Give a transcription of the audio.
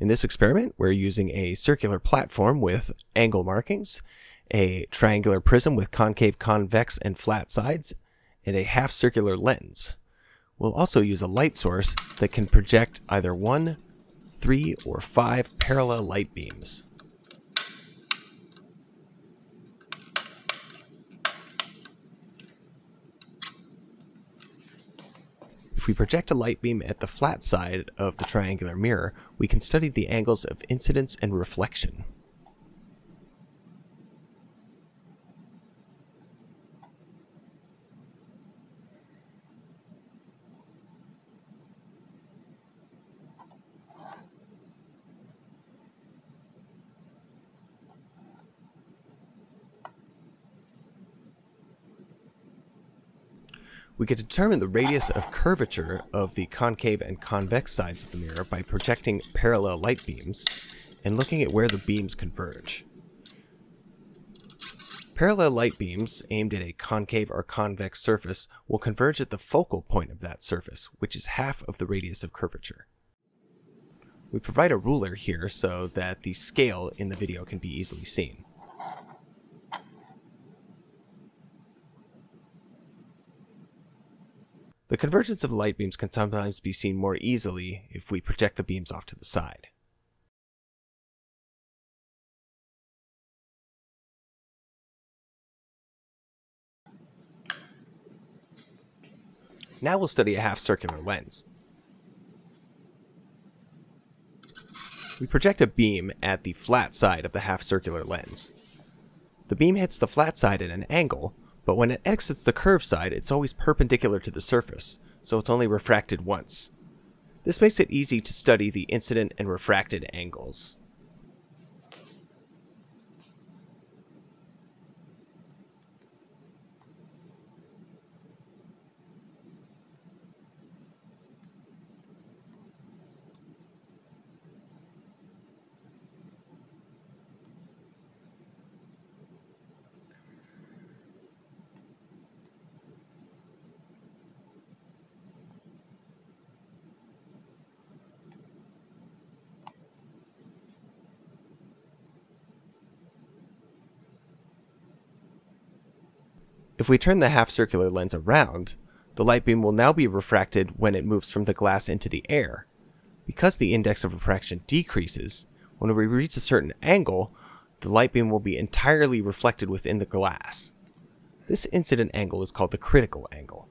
In this experiment, we're using a circular platform with angle markings, a triangular prism with concave, convex, and flat sides, and a half circular lens. We'll also use a light source that can project either one, three, or five parallel light beams. If we project a light beam at the flat side of the triangular mirror, we can study the angles of incidence and reflection. We can determine the radius of curvature of the concave and convex sides of the mirror by projecting parallel light beams and looking at where the beams converge. Parallel light beams aimed at a concave or convex surface will converge at the focal point of that surface, which is half of the radius of curvature. We provide a ruler here so that the scale in the video can be easily seen. The convergence of light beams can sometimes be seen more easily if we project the beams off to the side. Now we'll study a half-circular lens. We project a beam at the flat side of the half-circular lens. The beam hits the flat side at an angle, but when it exits the curved side, it's always perpendicular to the surface, so it's only refracted once. This makes it easy to study the incident and refracted angles. If we turn the half-circular lens around, the light beam will now be refracted when it moves from the glass into the air. Because the index of refraction decreases, when we reach a certain angle, the light beam will be entirely reflected within the glass. This incident angle is called the critical angle.